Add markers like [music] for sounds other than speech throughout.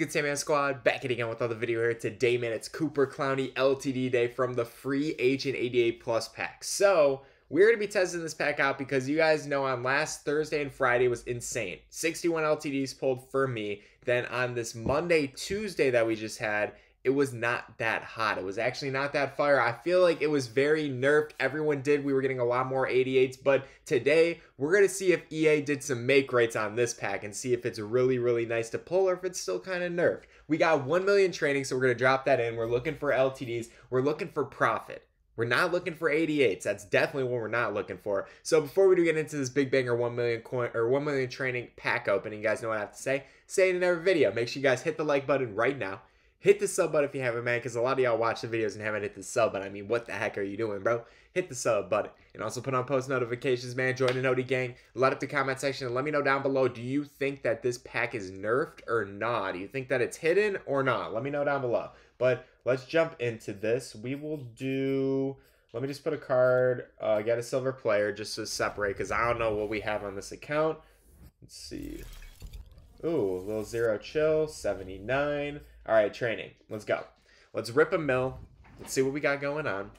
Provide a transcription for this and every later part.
good, Sandman Squad? Back again with another video here today, man. It's Cooper Clowney LTD day from the free Agent 88 Plus pack. So, we're going to be testing this pack out because you guys know on last Thursday and Friday was insane. 61 LTDs pulled for me. Then on this Monday, Tuesday that we just had, it was not that hot. It was actually not that fire. I feel like it was very nerfed. Everyone did. We were getting a lot more 88s. But today, we're going to see if EA did some make rates on this pack and see if it's really, really nice to pull or if it's still kind of nerfed. We got 1 million training, so we're going to drop that in. We're looking for LTDs. We're looking for profit. We're not looking for 88s. That's definitely what we're not looking for. So before we do get into this big banger 1 million coin or 1 million training pack opening, you guys know what I have to say. Say it in every video. Make sure you guys hit the like button right now Hit the sub button if you haven't, man, because a lot of y'all watch the videos and haven't hit the sub button. I mean, what the heck are you doing, bro? Hit the sub button. And also put on post notifications, man. Join the Noti gang. Let up the comment section and let me know down below, do you think that this pack is nerfed or not? Do you think that it's hidden or not? Let me know down below. But let's jump into this. We will do... Let me just put a card, uh, get a silver player just to separate because I don't know what we have on this account. Let's see. Ooh, a little zero chill, 79. All right, training. Let's go. Let's rip a mill. Let's see what we got going on.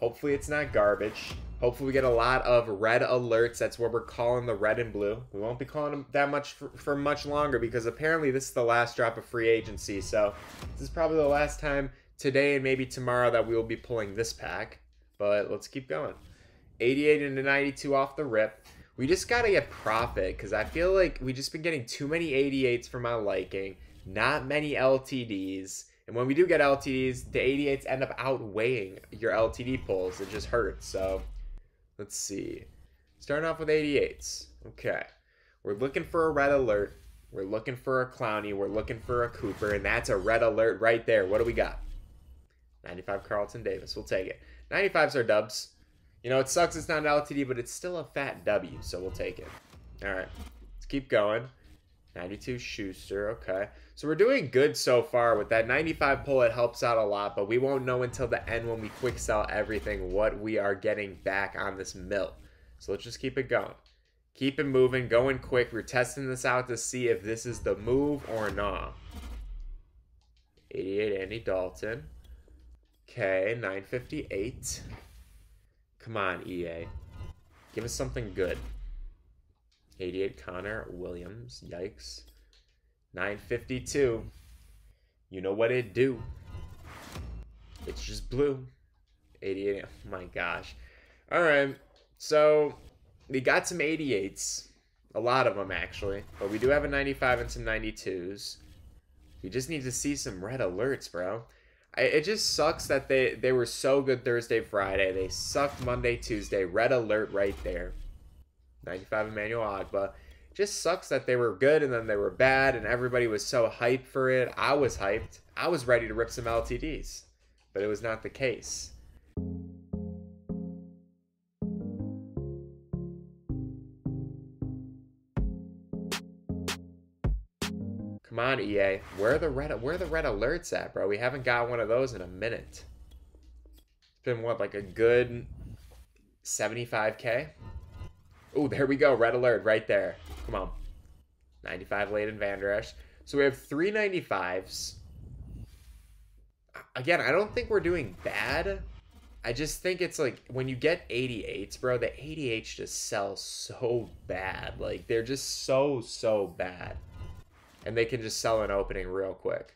Hopefully it's not garbage. Hopefully we get a lot of red alerts. That's what we're calling the red and blue. We won't be calling them that much for, for much longer because apparently this is the last drop of free agency. So this is probably the last time today and maybe tomorrow that we will be pulling this pack. But let's keep going. 88 into 92 off the rip. We just got to get profit because I feel like we just been getting too many 88s for my liking not many LTDs. And when we do get LTDs, the 88s end up outweighing your LTD pulls. It just hurts. So let's see. Starting off with 88s. Okay. We're looking for a red alert. We're looking for a Clowney. We're looking for a Cooper. And that's a red alert right there. What do we got? 95 Carlton Davis. We'll take it. 95s are dubs. You know, it sucks it's not an LTD, but it's still a fat W, so we'll take it. All right. Let's keep going. 92 Schuster. Okay. So we're doing good so far with that 95 pull. It helps out a lot, but we won't know until the end when we quick sell everything what we are getting back on this mill. So let's just keep it going. Keep it moving, going quick. We're testing this out to see if this is the move or not. 88 Andy Dalton. Okay, 958. Come on, EA. Give us something good. 88 Connor Williams. Yikes. 952. You know what it do. It's just blue. 88. Oh my gosh. All right. So we got some 88s. A lot of them, actually. But we do have a 95 and some 92s. We just need to see some red alerts, bro. I, it just sucks that they, they were so good Thursday, Friday. They sucked Monday, Tuesday. Red alert right there. 95 Emmanuel Ogbah just sucks that they were good and then they were bad and everybody was so hyped for it. I was hyped. I was ready to rip some LTDs, but it was not the case. Come on, EA. Where are the red where are the red alerts at, bro? We haven't got one of those in a minute. It's been what, like a good 75k? Oh, there we go. Red alert right there. Come on. 95 Leighton Vander Esch. So we have three 95s. Again, I don't think we're doing bad. I just think it's like when you get 88s, bro, the 88s just sell so bad. Like they're just so, so bad. And they can just sell an opening real quick.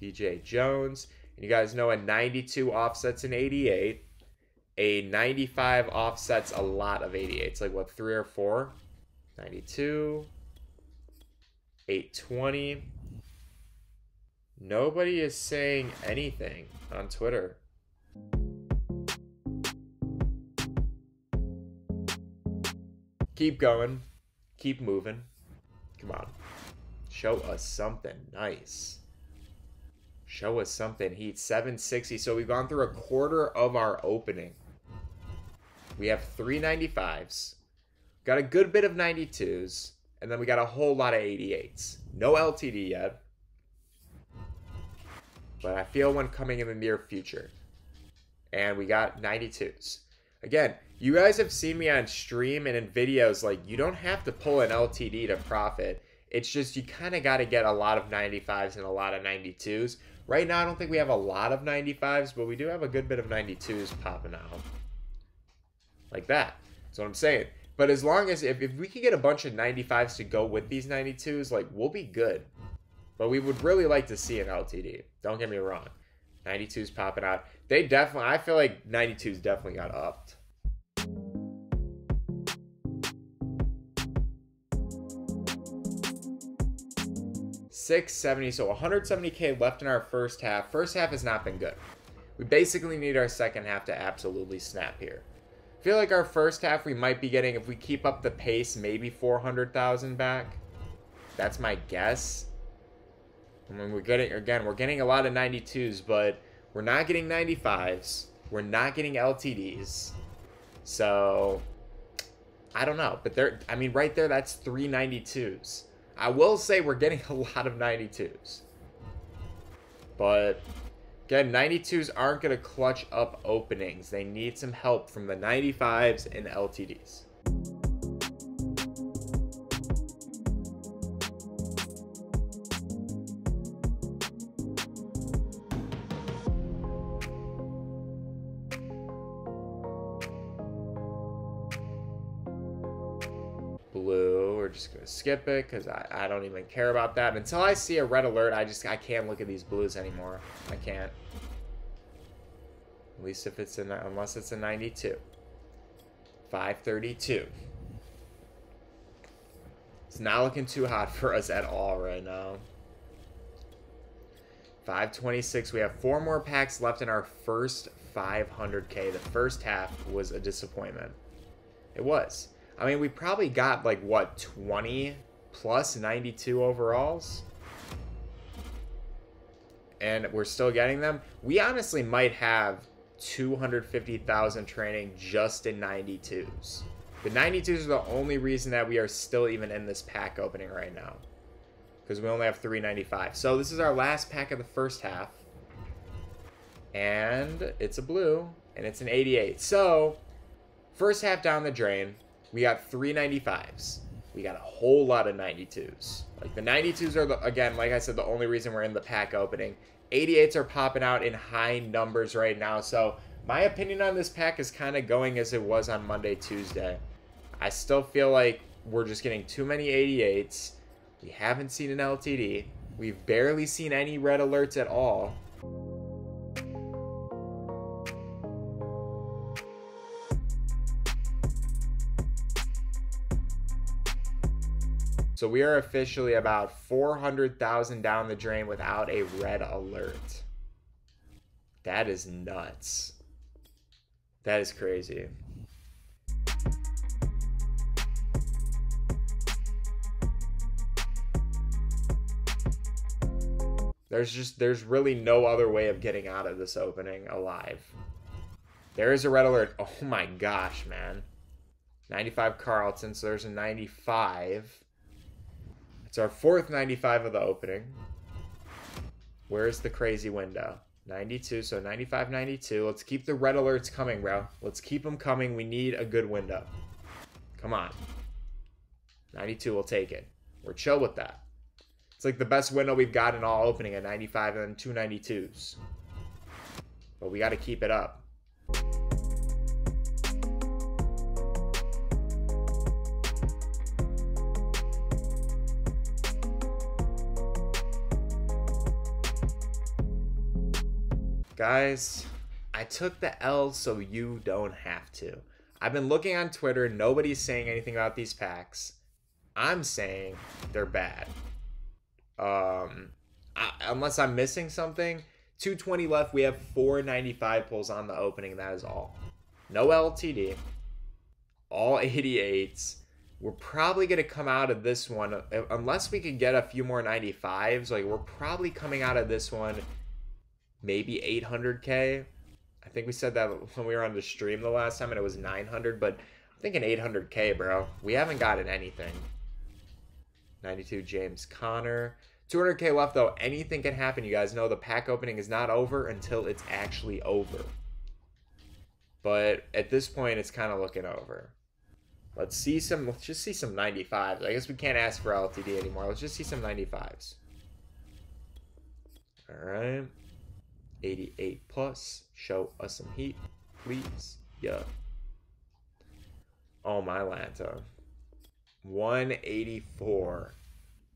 DJ Jones. And you guys know a 92 offsets an 88. A 95 offsets a lot of 88s. Like what, three or four? 92, 820. Nobody is saying anything on Twitter. Keep going. Keep moving. Come on. Show us something nice. Show us something heat. 760. So we've gone through a quarter of our opening. We have 395s. Got a good bit of 92s, and then we got a whole lot of 88s. No LTD yet, but I feel one coming in the near future. And we got 92s. Again, you guys have seen me on stream and in videos, like, you don't have to pull an LTD to profit. It's just you kind of got to get a lot of 95s and a lot of 92s. Right now, I don't think we have a lot of 95s, but we do have a good bit of 92s popping out. Like that. That's what I'm saying. But as long as, if, if we can get a bunch of 95s to go with these 92s, like, we'll be good. But we would really like to see an LTD. Don't get me wrong. 92s popping out. They definitely, I feel like 92s definitely got upped. Six seventy, so 170k left in our first half. First half has not been good. We basically need our second half to absolutely snap here. I feel like our first half we might be getting, if we keep up the pace, maybe 400,000 back. That's my guess. I mean, we're getting, again, we're getting a lot of 92s, but we're not getting 95s. We're not getting LTDs. So, I don't know. But there, I mean, right there, that's three 92s. I will say we're getting [laughs] a lot of 92s. But, again, 92s aren't going to clutch up openings. They need some help from the 95s and LTDs. Skip it because I, I don't even care about that. Until I see a red alert, I just I can't look at these blues anymore. I can't. At least if it's a unless it's a 92. 532. It's not looking too hot for us at all right now. 526. We have four more packs left in our first 500k. The first half was a disappointment. It was. I mean, we probably got like what 20 plus 92 overalls. And we're still getting them. We honestly might have 250,000 training just in 92s. The 92s are the only reason that we are still even in this pack opening right now. Because we only have 395. So this is our last pack of the first half. And it's a blue. And it's an 88. So, first half down the drain. We got three 95s. We got a whole lot of 92s. Like the 92s are, the, again, like I said, the only reason we're in the pack opening. 88s are popping out in high numbers right now. So my opinion on this pack is kind of going as it was on Monday, Tuesday. I still feel like we're just getting too many 88s. We haven't seen an LTD. We've barely seen any red alerts at all. So we are officially about 400,000 down the drain without a red alert. That is nuts. That is crazy. There's just there's really no other way of getting out of this opening alive. There is a red alert. Oh my gosh, man. 95 Carlton, so there's a 95. It's our fourth 95 of the opening. Where's the crazy window? 92, so 95, 92. Let's keep the red alerts coming, bro. Let's keep them coming. We need a good window. Come on. 92, we'll take it. We're chill with that. It's like the best window we've got in all opening at 95 and two 92s. But we got to keep it up. Guys, I took the L so you don't have to. I've been looking on Twitter, nobody's saying anything about these packs. I'm saying they're bad. Um, I, unless I'm missing something. 220 left. We have 495 pulls on the opening. That is all. No LTD. All 88s. We're probably going to come out of this one, unless we can get a few more 95s. Like, we're probably coming out of this one maybe 800k. I think we said that when we were on the stream the last time and it was 900, but I'm thinking 800k, bro. We haven't gotten anything. 92 James Conner. 200k left though. Anything can happen. You guys know the pack opening is not over until it's actually over. But at this point, it's kind of looking over. Let's see some, let's just see some 95s. I guess we can't ask for LTD anymore. Let's just see some 95s. All right. 88 plus. Show us some heat, please. Yeah. Oh, my Lanta. 184.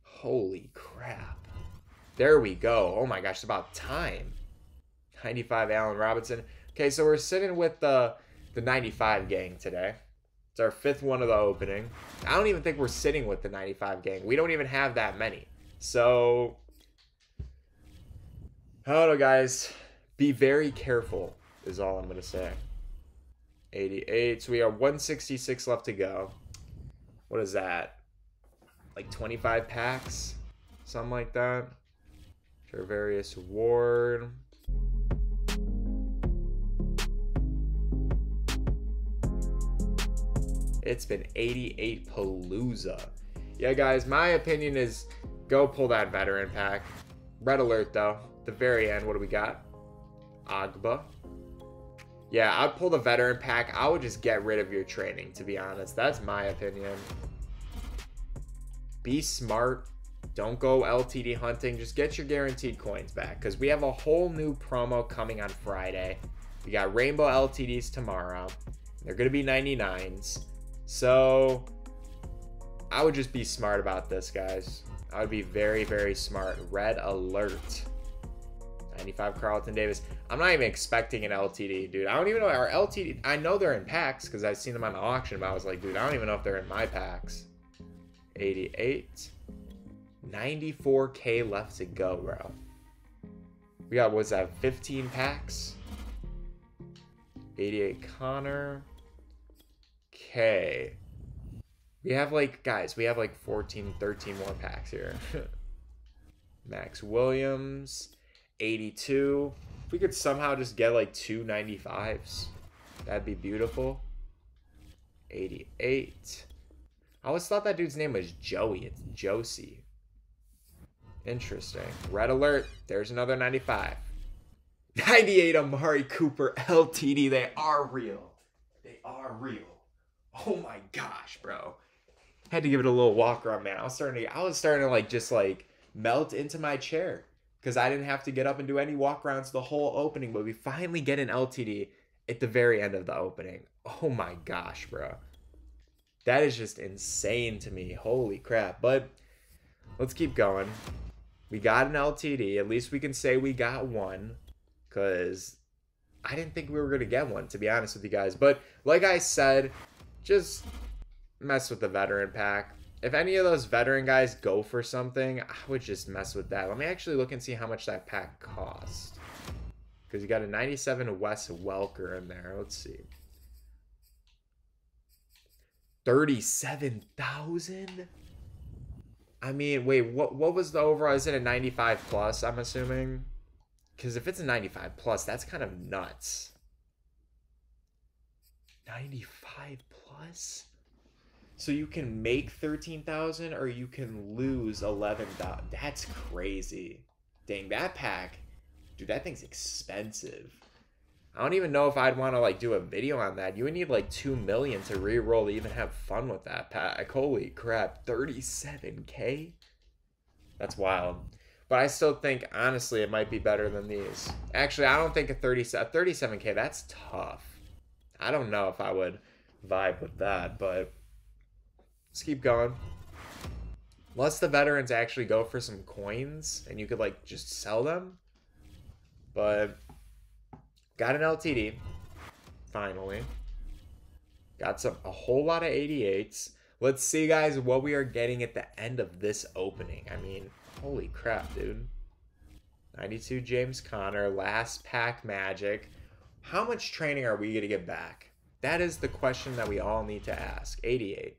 Holy crap. There we go. Oh my gosh, it's about time. 95 Allen Robinson. Okay, so we're sitting with the the 95 gang today. It's our fifth one of the opening. I don't even think we're sitting with the 95 gang. We don't even have that many. So, hello guys. Be very careful is all I'm going to say. 88. So we have 166 left to go. What is that? Like 25 packs? Something like that. Charvarius Ward. It's been 88 Palooza. Yeah, guys, my opinion is go pull that veteran pack. Red alert, though. The very end, what do we got? Ogbah. Yeah, I'd pull the veteran pack. I would just get rid of your training, to be honest. That's my opinion. Be smart. Don't go LTD hunting. Just get your guaranteed coins back because we have a whole new promo coming on Friday. We got Rainbow LTDs tomorrow. They're going to be 99s. So I would just be smart about this, guys. I would be very, very smart. Red alert. 95 Carlton Davis. I'm not even expecting an LTD, dude. I don't even know our LTD. I know they're in packs because I've seen them on the auction, but I was like, dude, I don't even know if they're in my packs. 88. 94k left to go, bro. We got what's that? 15 packs. 88 Connor. K. We have like guys, we have like 14, 13 more packs here. [laughs] Max Williams, 82. If we could somehow just get like two 95s, that'd be beautiful. 88. I always thought that dude's name was Joey. It's Josie. Interesting. Red alert. There's another 95. [laughs] 98 Amari Cooper LTD. They are real. They are real. Oh my gosh, bro. Had to give it a little walk around, man. I was starting to I was starting to like just like melt into my chair because I didn't have to get up and do any walk arounds the whole opening, but we finally get an LTD at the very end of the opening. Oh my gosh, bro. That is just insane to me. Holy crap. But let's keep going. We got an LTD. At least we can say we got one. Because I didn't think we were going to get one, to be honest with you guys. But like I said, just mess with the veteran pack. If any of those veteran guys go for something, I would just mess with that. Let me actually look and see how much that pack cost. Because you got a 97 Wes Welker in there. Let's see. 37,000? I mean, wait, what what was the overall? Is it a 95 plus, I'm assuming? Because if it's a 95 plus, that's kind of nuts. 95 plus? So you can make 13,000 or you can lose 11,000. That's crazy. Dang, that pack, dude, that thing's expensive. I don't even know if I'd want to like do a video on that. You would need like 2 million to re-roll to even have fun with that pack. Holy crap, 37k? That's wild. But I still think honestly it might be better than these. Actually, I don't think a 30 a 37k that's tough. I don't know if I would vibe with that, but let's keep going. Unless the veterans actually go for some coins and you could like just sell them. But Got an LTD. Finally. Got some a whole lot of 88s. Let's see, guys, what we are getting at the end of this opening. I mean, holy crap, dude. 92 James Conner, last pack magic. How much training are we going to get back? That is the question that we all need to ask. 88.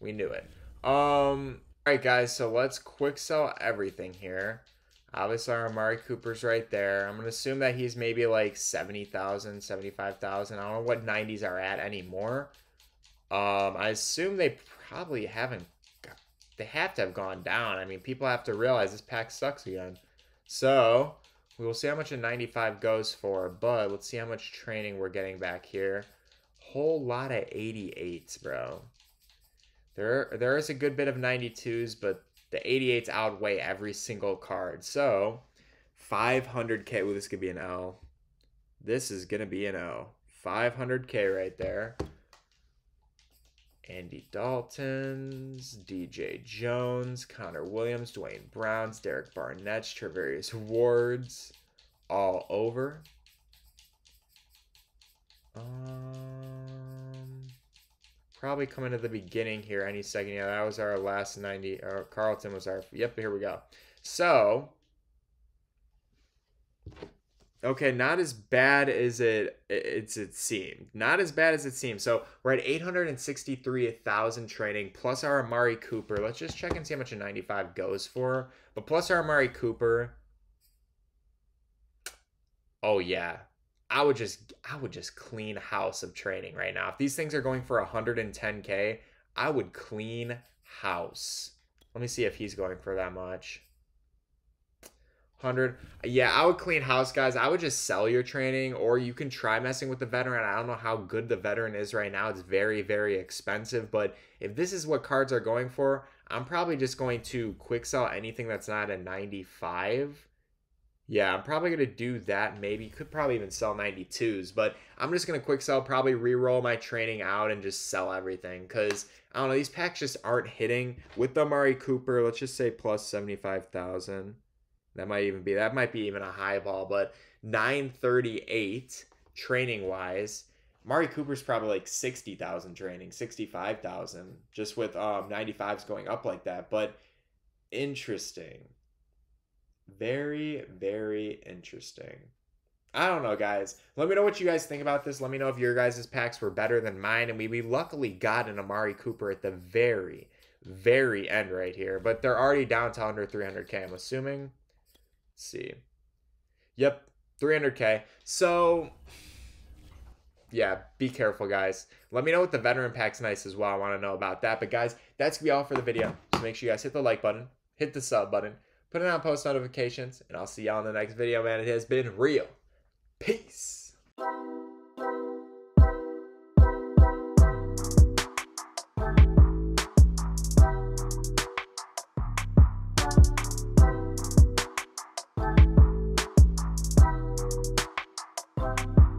We knew it. Um, all right, guys, so let's quick sell everything here. Obviously, our Amari Cooper's right there. I'm going to assume that he's maybe like 70,000, 75,000. I don't know what 90s are at anymore. Um, I assume they probably haven't, they have to have gone down. I mean, people have to realize this pack sucks again. So, we will see how much a 95 goes for, but let's see how much training we're getting back here. Whole lot of 88s, bro. There, there is a good bit of 92s, but the 88s outweigh every single card. So, 500k. Ooh, this could be an L. This is going to be an O. 500k right there. Andy Dalton's, DJ Jones, Connor Williams, Dwayne Browns, Derek Barnett, Charvarius Wards, all over. Um, probably coming to the beginning here any second. Yeah, that was our last 90. Or Carlton was our. Yep, here we go. So, Okay, not as bad as it it's it seemed. Not as bad as it seemed. So we're at 863,000 trading plus our Amari Cooper. Let's just check and see how much a 95 goes for. But plus our Amari Cooper. Oh yeah. I would just I would just clean house of training right now. If these things are going for 110k, I would clean house. Let me see if he's going for that much hundred. Yeah, I would clean house, guys. I would just sell your training, or you can try messing with the veteran. I don't know how good the veteran is right now. It's very, very expensive. But if this is what cards are going for, I'm probably just going to quick sell anything that's not a 95. Yeah, I'm probably gonna do that. Maybe could probably even sell 92s, but I'm just gonna quick sell, probably re-roll my training out and just sell everything. Cause I don't know, these packs just aren't hitting with the Amari Cooper. Let's just say plus 75,000. That might even be that might be even a high ball, but 938 training wise. Amari Cooper's probably like 60,000 training, 65,000 just with um 95s going up like that, but interesting. Very very interesting. I don't know, guys. Let me know what you guys think about this. Let me know if your guys' packs were better than mine. And we, we luckily got an Amari Cooper at the very, very end right here. But they're already down to under 300k, I'm assuming see. Yep, 300k. So, yeah, be careful, guys. Let me know what the veteran pack's nice as well. I want to know about that. But, guys, that's going to be all for the video. So, make sure you guys hit the like button, hit the sub button, put it on post notifications, and I'll see y'all in the next video, man. It has been real. Peace.